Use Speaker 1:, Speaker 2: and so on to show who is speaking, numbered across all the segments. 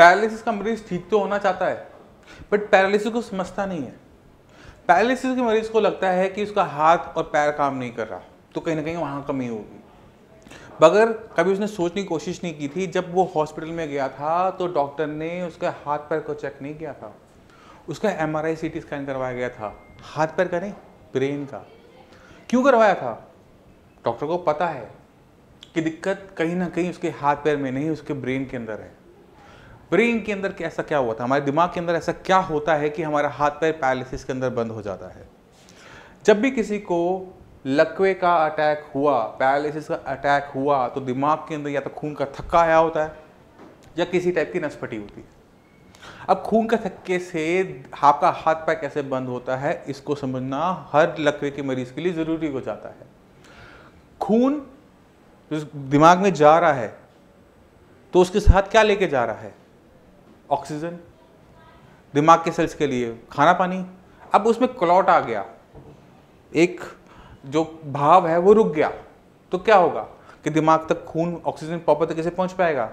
Speaker 1: Paralysis का मरीज़ ठीक तो होना चाहता है बट पैरालिसिस को समझता नहीं है। पैरालिसिस के मरीज़ को लगता है कि उसका हाथ और पैर काम नहीं कर रहा तो कहीं ना कहीं वहाँ कमी होगी। मगर कभी उसने सोचने की कोशिश नहीं की थी, जब वो हॉस्पिटल में गया था तो डॉक्टर ने उसके हाथ पैर को चेक नहीं किया था। उसका M R I C T scan करवाया गया था। हाथ पैर का नहीं, ब्रेन का। क्यों करवाया था? डॉक्टर को पता है कि दिक्कत कहीं ना कहीं उसके हाथ पैर में नहीं, उसके ब्रेन के अंदर है। ब्रेन के अंदर ऐसा क्या हुआ था? हमारे दिमाग के अंदर ऐसा क्या होता है कि हमारा हाथ पैर पैरालिसिस के अंदर बंद हो जाता है? जब भी किसी को लकवे का अटैक हुआ, पैरालिसिस का अटैक हुआ तो दिमाग के अंदर या तो खून का थक्का आया होता है, या किसी टाइप की नस फटी होती है। अब खून के थक्के से आपका हाथ पैर कैसे बंद होता है, इसको समझना हर लकवे के मरीज़ के लिए ज़रूरी हो जाता है। खून दिमाग में जा रहा है तो उसके साथ क्या लेके जा रहा है? ऑक्सीजन दिमाग के सेल्स के लिए खाना पानी, अब उसमें क्लॉट आ गया। एक जो भाव है वो रुक गया। तो क्या होगा कि दिमाग तक खून ऑक्सीजन प्रॉपर तरीके से पहुँच पाएगा।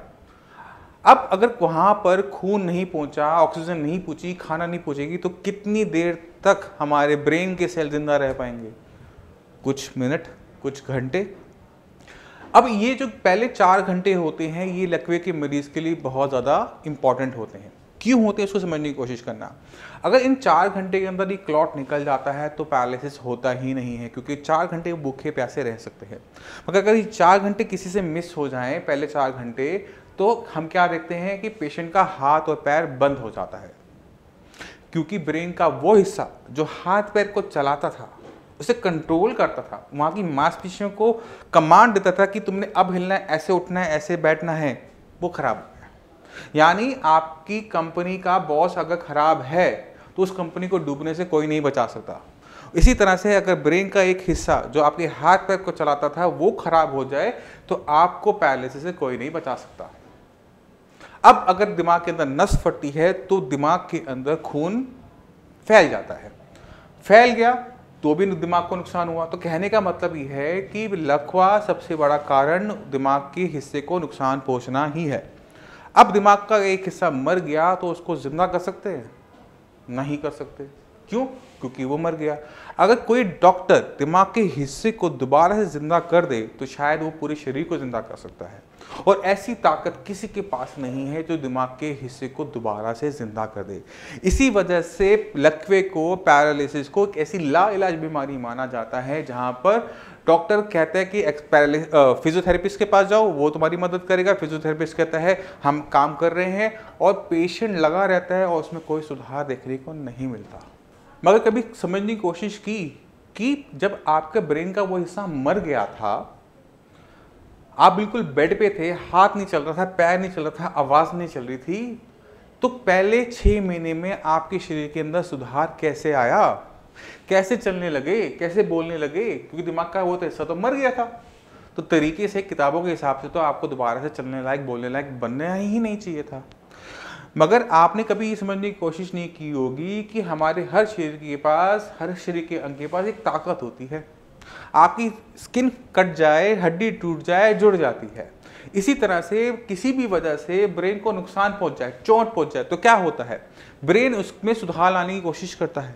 Speaker 1: अब अगर वहाँ पर खून नहीं पहुँचा ऑक्सीजन नहीं पहुँची खाना नहीं पहुंचेगी तो कितनी देर तक हमारे ब्रेन के सेल ज़िंदा रह पाएँगे? कुछ मिनट कुछ घंटे अब ये जो पहले चार घंटे होते हैं, ये लकवे के मरीज़ के लिए बहुत ज़्यादा इंपॉर्टेंट होते हैं। क्यों होते हैं, इसको समझने की कोशिश करना। अगर इन चार घंटे के अंदर ये क्लॉट निकल जाता है तो पैरालिसिस होता ही नहीं है, क्योंकि चार घंटे भूखे प्यासे रह सकते हैं। मगर अगर ये चार घंटे किसी से मिस हो जाएँ, पहले चार घंटे तो हम क्या देखते हैं कि पेशेंट का हाथ और पैर बंद हो जाता है। क्योंकि ब्रेन का वो हिस्सा, जो हाथ पैर को चलाता था उसे कंट्रोल करता था। वहाँ की मांसपेशियों को कमांड देता था कि तुमने अब हिलना है, ऐसे उठना है, ऐसे बैठना है, वो खराब हो गया। यानी आपकी कंपनी का बॉस अगर खराब है तो उस कंपनी को डूबने से कोई नहीं बचा सकता। इसी तरह से अगर ब्रेन का एक हिस्सा जो आपके हाथ पैर को चलाता था, वो खराब हो जाए तो आपको पैरालिसिस से कोई नहीं बचा सकता। अब अगर दिमाग के अंदर नस फटती है तो दिमाग के अंदर खून फैल जाता है। फैल गया तो भी दिमाग को नुकसान हुआ। तो कहने का मतलब ये है कि लकवा सबसे बड़ा कारण दिमाग के हिस्से को नुकसान पहुँचना ही है। अब दिमाग का एक हिस्सा मर गया तो उसको ज़िंदा कर सकते हैं? नहीं कर सकते। क्यों? क्योंकि वो मर गया। अगर कोई डॉक्टर दिमाग के हिस्से को दोबारा से ज़िंदा कर दे तो शायद वो पूरे शरीर को ज़िंदा कर सकता है। और ऐसी ताकत किसी के पास नहीं है जो दिमाग के हिस्से को दोबारा से ज़िंदा कर दे। इसी वजह से लकवे को, पैरालिसिस को एक ऐसी ला इलाज बीमारी माना जाता है, जहाँ पर डॉक्टर कहते हैं कि फिजियोथेरेपिस्ट के पास जाओ, वो तुम्हारी मदद करेगा। फिजियोथेरेपिस्ट कहता है, हम काम कर रहे हैं। और पेशेंट लगा रहता है और उसमें कोई सुधार देखने को नहीं मिलता। मगर कभी समझने की कोशिश की कि जब आपके ब्रेन का वो हिस्सा मर गया था, आप बिल्कुल बेड पे थे, हाथ नहीं चल रहा था, पैर नहीं चल रहा था, आवाज़ नहीं चल रही थी तो पहले छः महीने में आपके शरीर के अंदर सुधार कैसे आया? कैसे चलने लगे? कैसे बोलने लगे? क्योंकि दिमाग का वो तो हिस्सा तो मर गया था। तो तरीके से, किताबों के हिसाब से तो आपको दोबारा से चलने लायक, बोलने लायक बनना ही नहीं चाहिए था। मगर आपने कभी ये समझने की कोशिश नहीं की होगी कि हमारे हर शरीर के पास, हर शरीर के अंग के पास एक ताकत होती है। आपकी स्किन कट जाए, हड्डी टूट जाए, जुड़ जाती है। इसी तरह से किसी भी वजह से ब्रेन को नुकसान पहुँच जाए, चोट पहुँच जाए तो क्या होता है? ब्रेन उसमें सुधार लाने की कोशिश करता है।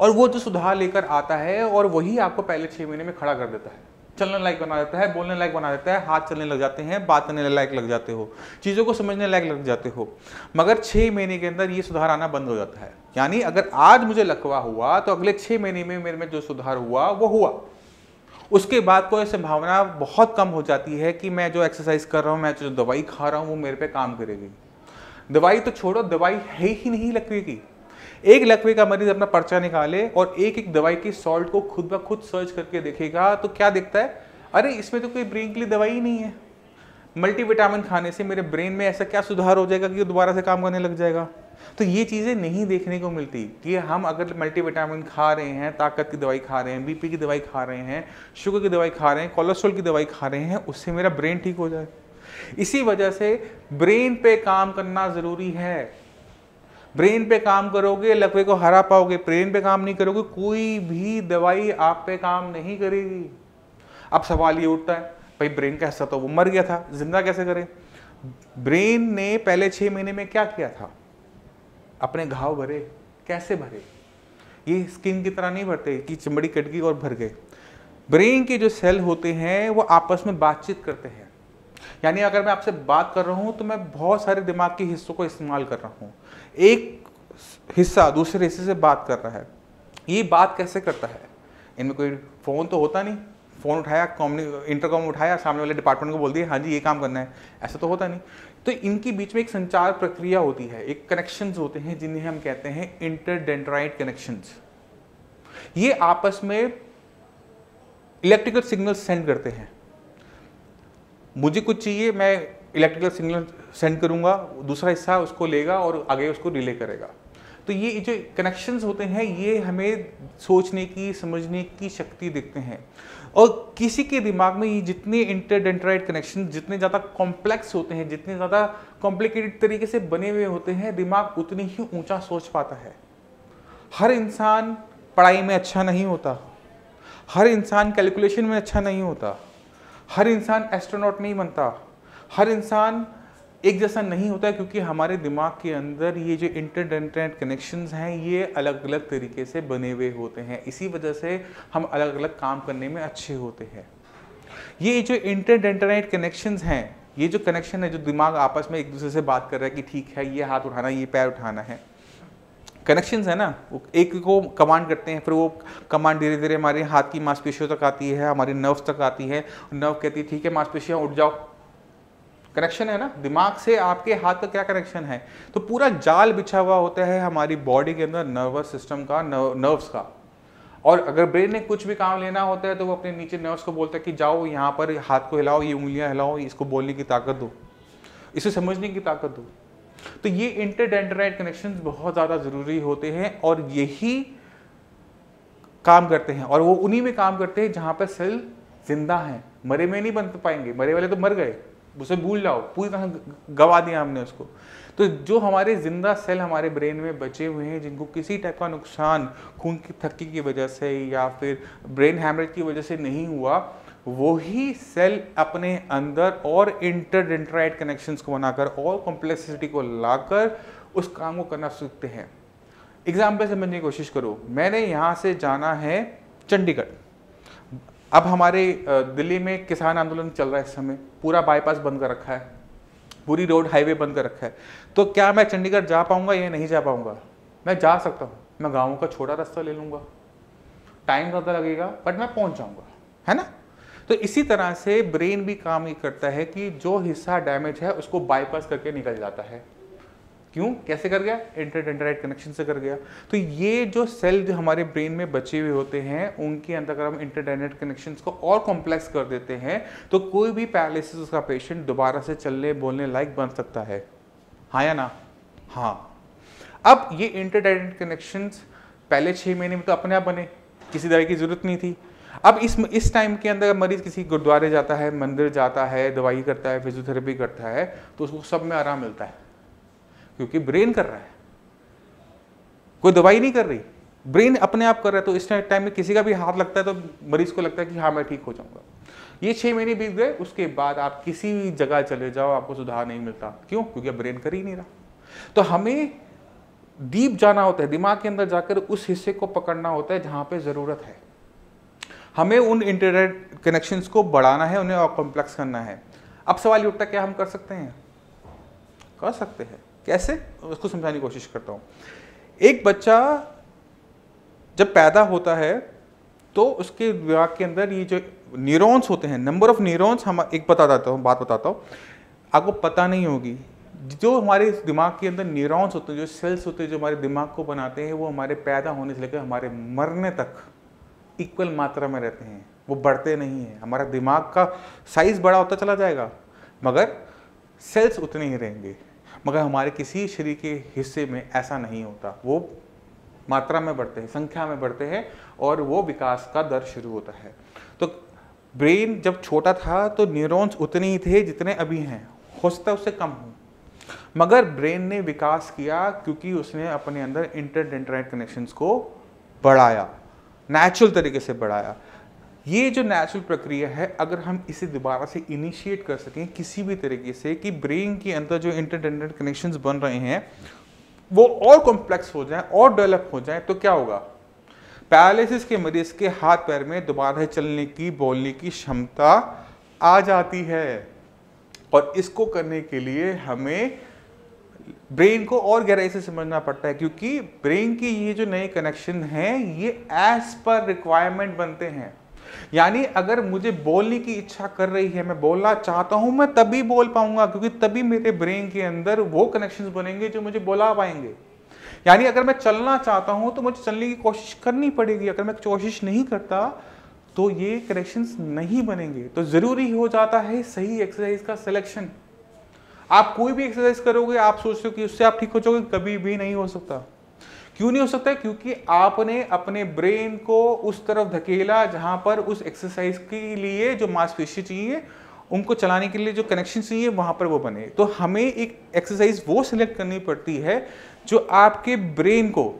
Speaker 1: और वो जो सुधार लेकर आता है और वही आपको पहले छह महीने में खड़ा कर देता है। चलने लायक बना देता है, बोलने लायक बना देता है, हाथ चलने लग जाते हैं, बात करने लायक लग जाते हो, चीज़ों को समझने लायक लग जाते हो, मगर छः महीने के अंदर ये सुधार आना बंद हो जाता है। यानी अगर आज मुझे लकवा हुआ तो अगले छः महीने में मेरे में जो सुधार हुआ, वो हुआ। उसके बाद कोई संभावना बहुत कम हो जाती है कि मैं जो एक्सरसाइज कर रहा हूँ, मैं जो दवाई खा रहा हूँ, वो मेरे पे काम करेगी। दवाई तो छोड़ो, दवाई है ही नहीं लकवे की। एक लकवे का मरीज़ अपना पर्चा निकाले और एक एक दवाई की सॉल्ट को खुद ब खुद सर्च करके देखेगा तो क्या देखता है? अरे, इसमें तो कोई ब्रेन के लिए दवाई ही नहीं है। मल्टीविटामिन खाने से मेरे ब्रेन में ऐसा क्या सुधार हो जाएगा कि दोबारा से काम करने लग जाएगा? तो ये चीज़ें नहीं देखने को मिलती। कि हम अगर मल्टीविटामिन खा रहे हैं, ताकत की दवाई खा रहे हैं बीपी की दवाई खा रहे हैं शुगर की दवाई खा रहे हैं कोलेस्ट्रॉल की दवाई खा रहे हैं, उससे मेरा ब्रेन ठीक हो जाए। इसी वजह से ब्रेन पे काम करना ज़रूरी है। ब्रेन पे काम करोगे, लकवे को हरा पाओगे, ब्रेन पे काम नहीं करोगे, कोई भी दवाई आप पे काम नहीं करेगी। अब सवाल ये उठता है, भाई ब्रेन का हिस्सा तो वो मर गया था, ज़िंदा कैसे करें? ब्रेन ने पहले छह महीने में क्या किया था? अपने घाव भरे, कैसे भरे? ये स्किन की तरह नहीं भरते, कि चमड़ी कट गई और भर गए। ब्रेन के जो सेल होते हैं, वो आपस में बातचीत करते हैं। यानी अगर मैं आपसे बात कर रहा हूँ तो मैं बहुत सारे दिमाग के हिस्सों को इस्तेमाल कर रहा हूँ। एक हिस्सा दूसरे हिस्से से बात कर रहा है। ये बात कैसे करता है? इनमें कोई फ़ोन तो होता नहीं। फ़ोन उठाया, कॉमनी, इंटरकॉम उठाया, सामने वाले डिपार्टमेंट को बोल दिया हाँ जी, ये काम करना है। ऐसा तो होता नहीं। तो इनके बीच में एक संचार प्रक्रिया होती है। एक कनेक्शंस होते हैं, जिन्हें हम कहते हैं इंटरडेंड्राइट कनेक्शंस ये आपस में इलेक्ट्रिकल सिग्नल सेंड करते हैं। मुझे कुछ चाहिए, मैं इलेक्ट्रिकल सिग्नल सेंड करूँगा, दूसरा हिस्सा उसको लेगा और आगे उसको रिले करेगा। तो ये जो कनेक्शंस होते हैं, ये हमें सोचने की, समझने की शक्ति देते हैं। और किसी के दिमाग में ये जितने इंटरडेंट्राइड कनेक्शन जितने ज़्यादा कॉम्प्लेक्स होते हैं, जितने ज़्यादा कॉम्प्लिकेटेड तरीके से बने हुए होते हैं, दिमाग उतनी ही ऊँचा सोच पाता है। हर इंसान पढ़ाई में अच्छा नहीं होता। हर इंसान कैलकुलेशन में अच्छा नहीं होता। हर इंसान एस्ट्रोनॉट नहीं बनता। हर इंसान एक जैसा नहीं होता है क्योंकि हमारे दिमाग के अंदर ये जो इंटरडेंटेंट कनेक्शंस हैं, ये अलग अलग तरीके से बने हुए होते हैं। इसी वजह से हम अलग अलग काम करने में अच्छे होते हैं। ये जो इंटरडेंटेंट कनेक्शंस हैं, ये जो कनेक्शन है, जो दिमाग आपस में एक दूसरे से बात कर रहा है कि ठीक है, ये हाथ उठाना, ये पैर उठाना है। कनेक्शंस है ना, वो एक को कमांड करते हैं, फिर वो कमांड धीरे धीरे हमारे हाथ की मांसपेशियों तक आती है, हमारी नर्व्स तक आती है नर्व कहती है, ठीक है, मांसपेशियाँ उठ जाओ। कनेक्शन है ना, दिमाग से आपके हाथ का क्या कनेक्शन है? तो पूरा जाल बिछा हुआ होता है हमारी बॉडी के अंदर नर्वस सिस्टम का नर्व्स का। और अगर ब्रेन ने कुछ भी काम लेना होता है तो वो अपने नीचे नर्व्स को बोलता है कि, जाओ यहाँ पर हाथ को हिलाओ, ये उंगलियाँ हिलाओ, इसको बोलने की ताकत दो, इसे समझने की ताकत दो। तो ये इंटरडेंड्राइट कनेक्शंस बहुत ज़्यादा ज़रूरी होते हैं और यही काम करते हैं। और वो उन्हीं में काम करते हैं जहाँ पर सेल ज़िंदा हैं। मरे में नहीं बन पाएँगे, मरे वाले तो मर गए। उसे भूल जाओ, पूरी तरह गवा दिया हमने उसको। तो जो हमारे ज़िंदा सेल हमारे ब्रेन में बचे हुए हैं, जिनको किसी टाइप का नुकसान, खून की थक्की की वजह से या फिर ब्रेन हैमरेज की वजह से नहीं हुआ वही सेल अपने अंदर और इंटर इंटरडेंट्राइट कनेक्शंस को बनाकर और कॉम्प्लेक्सिटी को लाकर उस काम को करना सीखते हैं। एग्ज़ाम्पल समझने की कोशिश करो। मैंने यहाँ से जाना है चंडीगढ़। अब हमारे दिल्ली में किसान आंदोलन चल रहा है इस समय। पूरा बाईपास बंद कर रखा है। पूरी रोड हाईवे बंद कर रखा है। तो क्या मैं चंडीगढ़ जा पाऊँगा या नहीं जा पाऊँगा? मैं जा सकता हूँ। मैं गाँव का छोटा रास्ता ले लूँगा। टाइम ज़्यादा लगेगा बट मैं पहुँच जाऊँगा। है ना? तो इसी तरह से ब्रेन भी काम ये करता है कि जो हिस्सा डैमेज है, उसको बाईपास करके निकल जाता है। क्यों? कैसे कर गया? इंटरडेंड्राइट कनेक्शन से कर गया। तो ये जो सेल जो हमारे ब्रेन में बचे हुए होते हैं, उनके अंदर अगर हम इंटरडेंड्राइट कनेक्शन को और कॉम्प्लेक्स कर देते हैं तो कोई भी पैरालिसिस का पेशेंट दोबारा से चलने, बोलने लायक बन सकता है। हाँ या ना? हाँ। अब ये इंटरडेंड्राइट कनेक्शंस पहले छः महीने में तो अपने आप बने। किसी दवाई की ज़रूरत नहीं थी। अब इस इस टाइम के अंदर मरीज़ किसी गुरुद्वारे जाता है, मंदिर जाता है, दवाई करता है फिजियोथेरेपी करता है तो उसको सब में आराम मिलता है। क्योंकि ब्रेन कर रहा है। कोई दवाई नहीं कर रही। ब्रेन अपने आप कर रहा है तो इस टाइम में किसी का भी हाथ लगता है तो मरीज़ को लगता है कि हाँ मैं ठीक हो जाऊँगा। ये छह महीने बीत गए, उसके बाद आप किसी भी जगह चले जाओ, आपको सुधार नहीं मिलता। क्यों? क्योंकि ब्रेन कर ही नहीं रहा। तो हमें डीप जाना होता है, दिमाग के अंदर जाकर उस हिस्से को पकड़ना होता है जहाँ पे ज़रूरत है। हमें उन इंटरनेट कनेक्शंस को बढ़ाना है, उन्हें और कॉम्प्लेक्स करना है। अब सवाल ये उठता क्या हम कर सकते हैं? कर सकते हैं। कैसे? उसको समझाने की कोशिश करता हूँ। एक बच्चा जब पैदा होता है तो उसके दिमाग के अंदर ये जो न्यूरॉन्स होते हैं नंबर ऑफ़ न्यूरॉन्स हम एक बता देता हूँ, बात बताता हूँ। आपको पता नहीं होगी, जो हमारे दिमाग के अंदर न्यूरॉन्स होते हैं, जो सेल्स होते हैं, जो हमारे दिमाग को बनाते हैं, वो हमारे पैदा होने से लेकर हमारे मरने तक इक्वल मात्रा में रहते हैं। वो बढ़ते नहीं हैं। हमारा दिमाग का साइज़ बड़ा होता चला जाएगा। मगर सेल्स उतने ही रहेंगे। मगर हमारे किसी शरीर के हिस्से में ऐसा नहीं होता। वो मात्रा में बढ़ते हैं, संख्या में बढ़ते हैं और वो विकास का दर शुरू होता है। तो ब्रेन जब छोटा था तो न्यूरॉन्स उतने ही थे जितने अभी हैं। हो सकता है उससे कम हो। मगर ब्रेन ने विकास किया क्योंकि उसने अपने अंदर इंटरडेंट्राइट कनेक्शंस को बढ़ाया। नेचुरल तरीके से बढ़ाया। ये जो नेचुरल प्रक्रिया है, अगर हम इसे दोबारा से इनिशिएट कर सकें किसी भी तरीके से कि ब्रेन के अंदर जो इंटरडेंडेंट कनेक्शंस बन रहे हैं, वो और कॉम्प्लेक्स हो जाए, और डेवलप हो जाए तो क्या होगा? पैरालिसिस के मरीज़ के हाथ पैर में दोबारा चलने की, बोलने की क्षमता आ जाती है। और इसको करने के लिए हमें ब्रेन को और गहराई से समझना पड़ता है, क्योंकि ब्रेन की ये जो नए कनेक्शन हैं, ये एज पर रिक्वायरमेंट बनते हैं। यानी अगर मुझे बोलने की इच्छा कर रही है, मैं बोलना चाहता हूँ, मैं तभी बोल पाऊँगा, क्योंकि तभी मेरे ब्रेन के अंदर वो कनेक्शंस बनेंगे जो मुझे बोला पाएँगे। यानी अगर मैं चलना चाहता हूँ तो मुझे चलने की कोशिश करनी पड़ेगी। अगर मैं कोशिश नहीं करता तो ये कनेक्शंस नहीं बनेंगे। तो ज़रूरी हो जाता है सही एक्सरसाइज का सिलेक्शन आप कोई भी एक्सरसाइज करोगे, आप सोचते हो कि उससे आप ठीक हो जाओगे, कभी भी नहीं हो सकता। क्यों नहीं हो सकता? क्योंकि आपने अपने ब्रेन को उस तरफ़ धकेला जहाँ पर उस एक्सरसाइज के लिए जो मांसपेशी चाहिए, उनको चलाने के लिए जो कनेक्शन चाहिए, वहाँ पर वो बने। तो हमें एक एक्सरसाइज वो सिलेक्ट करनी पड़ती है जो आपके ब्रेन को,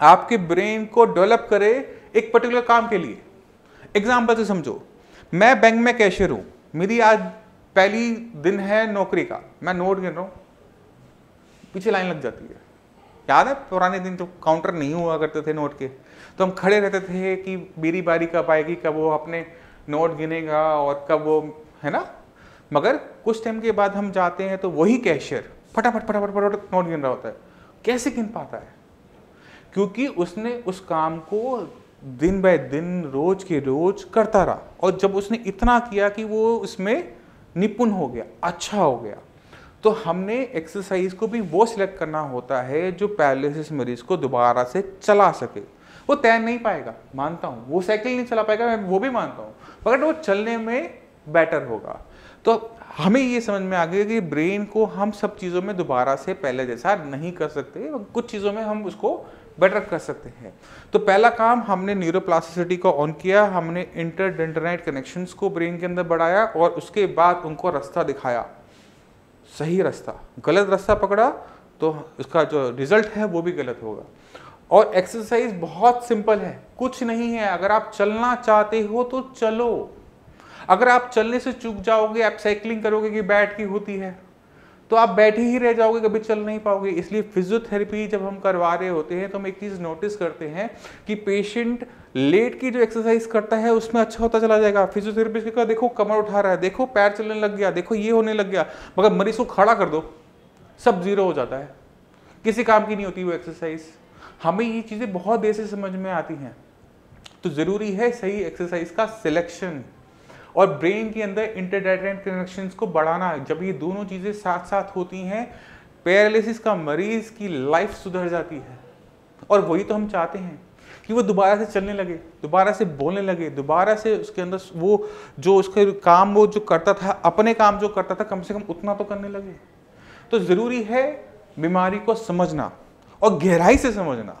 Speaker 1: आपके ब्रेन को डेवलप करे एक पर्टिकुलर काम के लिए। एग्ज़ाम्पल से समझो। मैं बैंक में कैशियर हूँ। मेरी आज पहली दिन है नौकरी का। मैं नोट गिन रहा हूँ। पीछे लाइन लग जाती है। याद है? पुराने दिन तो काउंटर नहीं हुआ करते थे नोट के। तो हम खड़े रहते थे कि मेरी बारी कब आएगी, कब वो अपने नोट गिनेगा और कब वो, है ना? मगर कुछ टाइम के बाद हम जाते हैं तो वही कैशियर फटाफट फटाफट फटाफट नोट गिन रहा होता है। कैसे गिन पाता है? क्योंकि उसने उस काम को दिन बाय दिन, रोज के रोज करता रहा। और जब उसने इतना किया कि वो उसमें निपुण हो गया अच्छा हो गया। तो हमने एक्सरसाइज को भी वो सिलेक्ट करना होता है जो पैरालिसिस मरीज़ को दोबारा से चला सके। वो तैर नहीं पाएगा, मानता हूँ। वो साइकिल नहीं चला पाएगा, मैं वो भी मानता हूँ। मगर वो चलने में बेटर होगा। तो हमें ये समझ में आ गया कि ब्रेन को हम सब चीज़ों में दोबारा से पहले जैसा नहीं कर सकते कुछ चीज़ों में हम उसको बेटर कर सकते हैं। तो पहला काम हमने न्यूरोप्लास्टिसिटी को ऑन किया, हमने इंटर इंटरडेंटराइट कनेक्शंस को ब्रेन के अंदर बढ़ाया और उसके बाद उनको रास्ता दिखाया। सही रास्ता। गलत रास्ता पकड़ा तो उसका जो रिज़ल्ट है वो भी गलत होगा। और एक्सरसाइज बहुत सिंपल है। कुछ नहीं है। अगर आप चलना चाहते हो तो चलो। अगर आप चलने से चूक जाओगे, आप साइकिलिंग करोगे कि बैठ की होती है तो आप बैठे ही रह जाओगे, कभी चल नहीं पाओगे। इसलिए फिजियोथेरेपी जब हम करवा रहे होते हैं तो हम एक चीज़ नोटिस करते हैं कि पेशेंट लेट की जो एक्सरसाइज करता है, उसमें अच्छा होता चला जाएगा। फिजियोथेरेपिस्ट का देखो, कमर उठा रहा है, देखो, पैर चलने लग गया, देखो, ये होने लग गया, मगर मरीज़ को खड़ा कर दो, सब ज़ीरो हो जाता है। किसी काम की नहीं होती वो एक्सरसाइज हमें ये चीज़ें बहुत देर से समझ में आती हैं। तो ज़रूरी है सही एक्सरसाइज का सिलेक्शन और ब्रेन के अंदर इंटरडाइटेंट कनेक्शन को बढ़ाना, जब ये दोनों चीज़ें साथ साथ होती हैं पैरालिसिस का मरीज़ की लाइफ सुधर जाती है। और वही तो हम चाहते हैं कि वो दोबारा से चलने लगे, दोबारा से बोलने लगे, दोबारा से उसके अंदर वो जो उसके काम, वो जो करता था, अपने काम जो करता था, कम से कम उतना तो करने लगे। तो ज़रूरी है बीमारी को समझना और गहराई से समझना।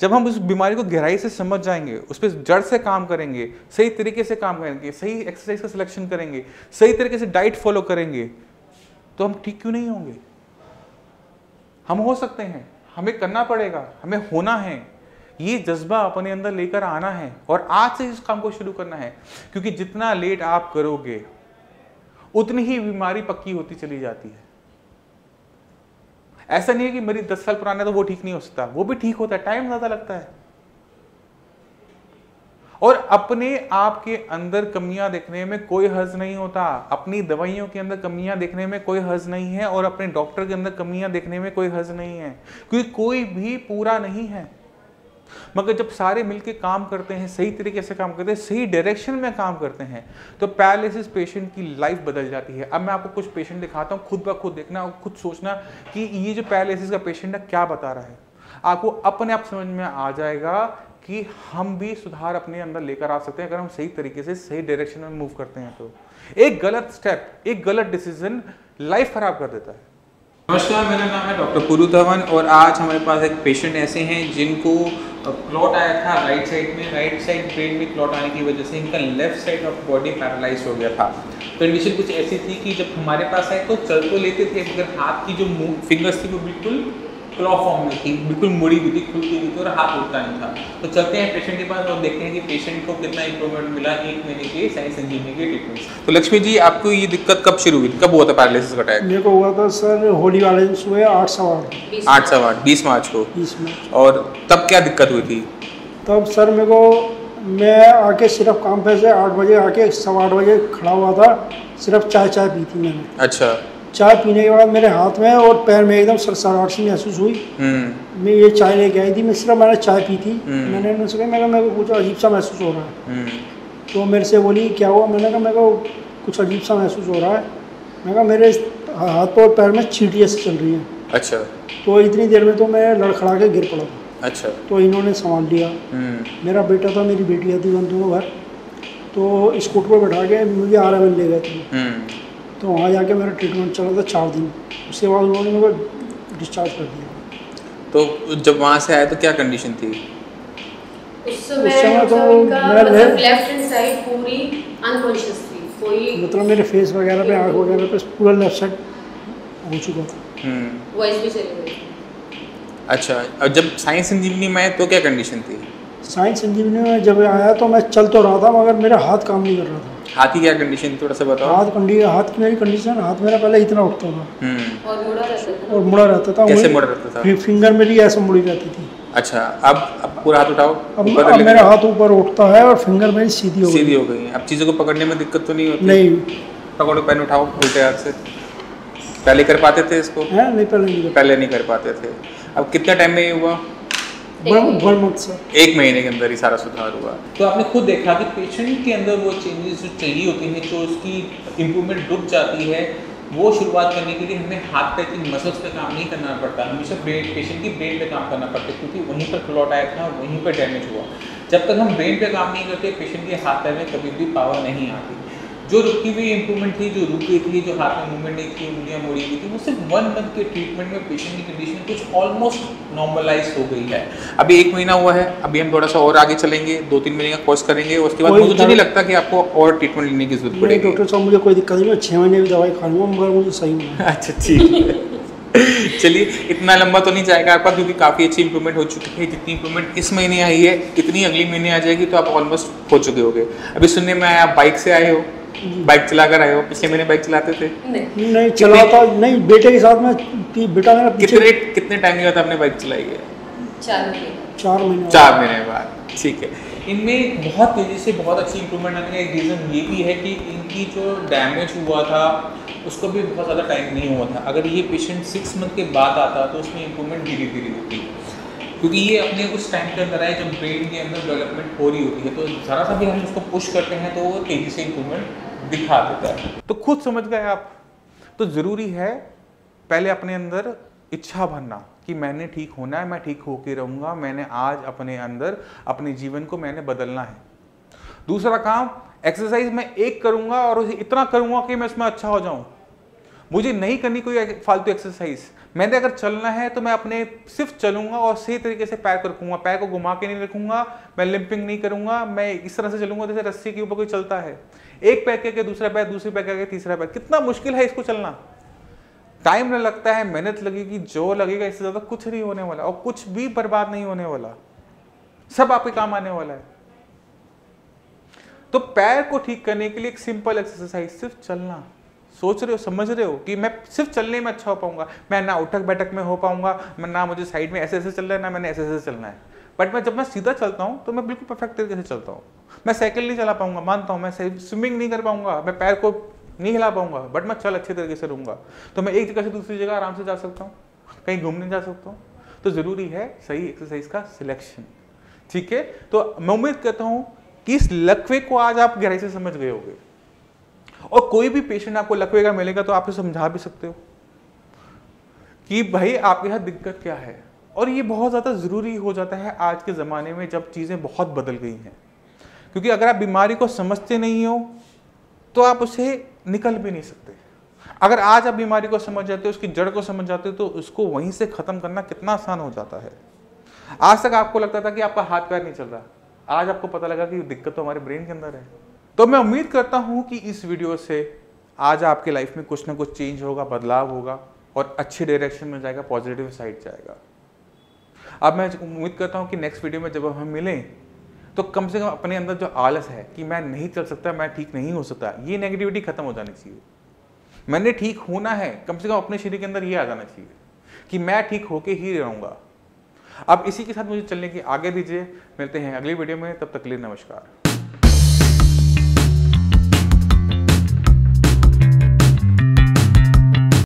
Speaker 1: जब हम उस बीमारी को गहराई से समझ जाएँगे, उस पर जड़ से काम करेंगे, सही तरीके से काम करेंगे, सही एक्सरसाइज का सिलेक्शन करेंगे, सही तरीके से डाइट फॉलो करेंगे तो हम ठीक क्यों नहीं होंगे? हम हो सकते हैं, हमें करना पड़ेगा, हमें होना है। ये जज्बा अपने अंदर लेकर आना है और आज से इस काम को शुरू करना है, क्योंकि जितना लेट आप करोगे, उतनी ही बीमारी पक्की होती चली जाती है। ऐसा नहीं है कि मेरी दस साल पुराना तो वो ठीक नहीं हो सकता। वो भी ठीक होता है टाइम ज़्यादा लगता है। और अपने आप के अंदर कमियाँ देखने में कोई हर्ज नहीं होता। अपनी दवाइयों के अंदर कमियाँ देखने में कोई हर्ज नहीं है और अपने डॉक्टर के अंदर कमियाँ देखने में कोई हर्ज नहीं है। क्योंकि कोई भी पूरा नहीं है। मगर जब सारे मिलके काम करते हैं, सही तरीके से काम करते हैं, सही डायरेक्शन में काम करते हैं तो पैरालिसिस पेशेंट की लाइफ बदल जाती है। अब मैं आपको कुछ पेशेंट दिखाता हूँ, खुद ब खुद देखना और खुद सोचना कि ये जो पैरालिसिस का पेशेंट है, क्या बता रहा है। आपको अपने आप समझ में आ जाएगा कि हम भी सुधार अपने अंदर लेकर आ सकते हैं, अगर हम सही तरीके से, सही डायरेक्शन में मूव करते हैं तो। एक गलत स्टेप एक गलत डिसीज़न लाइफ खराब कर देता है।
Speaker 2: नमस्कार, मेरा नाम है डॉक्टर पुरु धवन और आज हमारे पास एक पेशेंट ऐसे हैं जिनको क्लॉट आया था राइट साइड में राइट साइड ब्रेन में क्लॉट आने की वजह से इनका left side of body paralyse हो गया था। कंडीशन कुछ ऐसी थी कि जब हमारे पास आए तो चल तो लेते थे, मगर हाथ की जो फिंगर्स थी वो बिल्कुल क्लॉ फॉर्म में थी बिल्कुल मुड़ी हुई थी खुलती हुई थी और हाथ उठता नहीं था। तो चलते हैं पेशेंट के पास और देखते हैं कि पेशेंट को कितना इंप्रूवमेंट मिला एक महीने के साइंस संजीवनी के ट्रीटमेंट तो लक्ष्मी जी आपको ये दिक्कत कब शुरू हुई? कब हुआ था पैरालिसिस का अटैक
Speaker 3: मेरे को हुआ था सर होली वाले दिन सुबह आठ सवा आठ।
Speaker 2: आठ सवा आठ बीस मार्च को।
Speaker 3: बीस में
Speaker 2: और तब क्या दिक्कत हुई थी?
Speaker 3: तब सर मेरे को मैं आके सिर्फ़ काम पे से आठ बजे आके सवा आठ बजे खड़ा हुआ था सिर्फ़ चाय चाय पी थी मैंने।
Speaker 2: अच्छा।
Speaker 3: चाय पीने के बाद मेरे हाथ में और पैर में एकदम सरसराहट सी महसूस हुई।
Speaker 2: हम्म।
Speaker 3: मैं ये चाय लेके आई थी मैं सिर्फ़ मैंने चाय पी थी।
Speaker 2: हम्म।
Speaker 3: मैंने उनसे कहा मैं कहा, मेरे को कुछ अजीब सा महसूस हो रहा है।
Speaker 2: हम्म।
Speaker 3: तो मेरे से बोली क्या हुआ? मैंने कहा मेरे को कुछ अजीब सा महसूस हो रहा है। मैं कहा मेरे हाथ और पैर में चीटियाँ से चल रही हैं।
Speaker 2: अच्छा।
Speaker 3: तो इतनी देर में तो मैं लड़खड़ा के गिर पड़ा था।
Speaker 2: अच्छा।
Speaker 3: तो इन्होंने संभाल लिया। मेरा बेटा था मेरी बेटी थी दोनों घर। तो स्कूटर पर बैठा के मुझे आर एम ले गए थे। तो वहाँ जाके मेरा ट्रीटमेंट चला था चार दिन। उसके बाद उन्होंने मेरे को डिस्चार्ज कर दिया।
Speaker 2: तो जब वहाँ से आए तो क्या कंडीशन थी?
Speaker 4: उस समय
Speaker 3: तो
Speaker 4: मतलब मतलब लेफ़्ट हैंड साइड पूरी अनकॉन्शियस थी। कोई
Speaker 3: मतलब मेरे फेस वगैरह पे आँख वगैरह पे पूरा लेफ़्ट साइड हो चुका था।
Speaker 2: हम्म।
Speaker 4: वॉइस भी चली गई।
Speaker 2: अच्छा और जब साइंस संजीवनी में आए तो क्या कंडीशन थी?
Speaker 3: साइंस संजीवनी में जब आया तो मैं चल तो रहा था मगर मेरा हाथ काम नहीं कर रहा था।
Speaker 2: हाथ की क्या कंडीशन थोड़ा सा बताओ।
Speaker 3: हाथ कंडी हाथ की मेरी कंडीशन हाथ मेरा पहले इतना उठता था।
Speaker 2: हम्म।
Speaker 4: और मुड़ा रहता था?
Speaker 3: और मुड़ा रहता था
Speaker 2: कैसे मुड़ा रहता था?
Speaker 3: फिंगर मेरी ऐसे मुड़ी रहती थी।
Speaker 2: अच्छा अब अब पूरा हाथ उठाओ
Speaker 3: अब, अब मेरा हाथ ऊपर उठता है और फिंगर मेरी सीधी हो
Speaker 2: सीधी हो गई अब चीज़ों को पकड़ने में दिक्कत तो नहीं होती?
Speaker 3: नहीं।
Speaker 2: पकड़ो पेन उठाओ उल्टे हाथ से। पहले कर पाते थे इसको?
Speaker 3: नहीं पहले नहीं
Speaker 2: पहले नहीं कर पाते थे। अब कितने टाइम में ये हुआ? एक महीने के अंदर ही सारा सुधार हुआ। तो आपने खुद देखा कि पेशेंट के अंदर वो चेंजेस जो चाहिए होती हैं जो उसकी इम्प्रूवमेंट रुक जाती है वो शुरुआत करने के लिए हमें हाथ पैर की मसल्स पे काम नहीं करना पड़ता। हमेशा ब्रेन पेशेंट की ब्रेन पे काम करना पड़ता है क्योंकि वहीं पर क्लॉट आया था वहीं पर डैमेज हुआ। जब तक हम ब्रेन पे काम नहीं करते पेशेंट के हाथ पैर में कभी भी पावर नहीं आती। जो रुकी हुई इंप्रूवमेंट थी जो रुक गई थी जो हाथ में मूवमेंट नहीं थी उंगलियाँ मुड़ी हुई थी वो सिर्फ़ वन मंथ के ट्रीटमेंट में पेशेंट की कंडीशन कुछ ऑलमोस्ट नॉर्मलाइज हो गई है। अभी एक महीना हुआ है अभी हम थोड़ा सा और आगे चलेंगे दो तीन महीने का कोर्स करेंगे उसके बाद मुझे नहीं लगता कि आपको और ट्रीटमेंट लेने की ज़रूरत पड़ेगी।
Speaker 3: डॉक्टर साहब मुझे कोई दिक्कत नहीं मैं छः महीने की दवाई खा लूँगा मगर मुझे सही
Speaker 2: अच्छा ठीक है। चलिए इतना लंबा तो नहीं जाएगा आपका क्योंकि काफ़ी अच्छी इंप्रूवमेंट हो चुकी है जितनी इंप्रूवमेंट इस महीने आई है इतनी अगली महीने आ जाएगी तो आप ऑलमोस्ट हो चुके होगे। अभी सुनने में आया आप बाइक से आए हो बाइक चला कर आए हो? पिछले महीने बाइक चलाते थे।
Speaker 4: नहीं।
Speaker 3: नहीं चलाता नहीं बेटे के साथ में कि बेटा मेरा
Speaker 2: कितने कितने टाइम के बाद आपने बाइक चलाई है?
Speaker 4: चार महीने।
Speaker 3: चार महीने
Speaker 2: चार महीने बाद। ठीक है। इनमें बहुत तेज़ी से बहुत अच्छी इंप्रूवमेंट आने का एक रीज़न ये भी है कि इनकी जो डैमेज हुआ था उसको भी बहुत ज़्यादा टाइम नहीं हुआ था। अगर ये पेशेंट सिक्स मंथ के बाद आता तो उसमें इंप्रूवमेंट धीरे धीरे होती। क्योंकि ये अपने उस टाइम के अंदर आए जब ब्रेन के अंदर डेवलपमेंट हो रही होती है तो ज़रा सा भी हम उसको पुश करते हैं तो वो तेज़ी से इंप्रूवमेंट दिखा देता है।
Speaker 1: तो खुद समझ गए आप। तो ज़रूरी है पहले अपने अंदर इच्छा भरना कि मैंने ठीक होना है, मैं ठीक होके रहूँगा, मैंने आज अपने अंदर, अपने जीवन को मैंने बदलना है। दूसरा काम एक्सरसाइज मैं एक करूँगा और उसे इतना करूँगा कि मैं उसमें अच्छा हो जाऊँ। मुझे नहीं करनी कोई फालतू एक्सरसाइज मैंने अगर चलना है तो मैं अपने सिर्फ़ चलूँगा और सही तरीके से पैर को रखूँगा, पैर को घुमा के नहीं रखूँगा, मैं लिंपिंग नहीं करूँगा, मैं इस तरह से चलूँगा जैसे रस्सी के ऊपर कोई चलता है। एक पैर के दूसरा पैर, दूसरे पैर के तीसरा पैर। कितना मुश्किल है इसको चलना। टाइम न लगता है, मेहनत लगेगी जो लगेगा, इससे ज़्यादा कुछ नहीं होने वाला और कुछ भी बर्बाद नहीं होने वाला। सब आपके काम आने वाला है। तो पैर को ठीक करने के लिए एक सिंपल एक्सरसाइज सिर्फ़ चलना। सोच रहे हो, समझ रहे हो कि मैं सिर्फ़ चलने में अच्छा हो पाऊँगा। मैं ना उठक बैठक में हो पाऊँगा, मैं ना मुझे साइड में ऐसे ऐसे चलना है, ना मैंने ऐसे ऐसे चलना है। बट मैं जब मैं सीधा चलता हूँ तो मैं बिल्कुल परफेक्ट तरीके से चलता हूँ। मैं साइकिल नहीं चला पाऊँगा, मानता हूँ, मैं स्विमिंग नहीं कर पाऊँगा, मैं पैर को नहीं हिला पाऊँगा बट मैं चल अच्छे तरीके से रहूँगा। तो मैं एक जगह से दूसरी जगह आराम से जा सकता हूँ, कहीं घूमने जा सकता हूँ। तो ज़रूरी है सही एक्सरसाइज का सिलेक्शन ठीक है? तो मैं उम्मीद करता हूँ कि इस लकवे को आज आप गहराई से समझ गए होंगे। और कोई भी पेशेंट आपको लकवे का मिलेगा तो आप समझा भी सकते हो कि भाई आपके यहाँ दिक्कत क्या है। और ये बहुत ज़्यादा ज़रूरी हो जाता है आज के ज़माने में जब चीज़ें बहुत बदल गई हैं। क्योंकि अगर आप बीमारी को समझते नहीं हो तो आप उसे निकल भी नहीं सकते। अगर आज आप बीमारी को समझ जाते हो, उसकी जड़ को समझ जाते हो तो उसको वहीं से ख़त्म करना कितना आसान हो जाता है। आज तक आपको लगता था कि आपका हाथ पैर नहीं चल रहा। आज आपको पता लगा कि दिक्कत तो हमारे ब्रेन के अंदर है। तो मैं उम्मीद करता हूँ कि इस वीडियो से आज आपके लाइफ में कुछ ना कुछ चेंज होगा, बदलाव होगा और अच्छे डायरेक्शन में जाएगा पॉजिटिव साइड जाएगा। अब मैं उम्मीद करता हूँ कि नेक्स्ट वीडियो में जब हम मिलें तो कम से कम अपने अंदर जो आलस है कि मैं नहीं चल सकता, मैं ठीक नहीं हो सकता, ये नेगेटिविटी खत्म हो जानी चाहिए। मैंने ठीक होना है, कम से कम अपने शरीर के अंदर ये आ जाना चाहिए कि मैं ठीक होके ही रहूँगा। अब इसी के साथ मुझे चलने की आगे दीजिए, मिलते हैं अगली वीडियो में, तब तक लिए नमस्कार।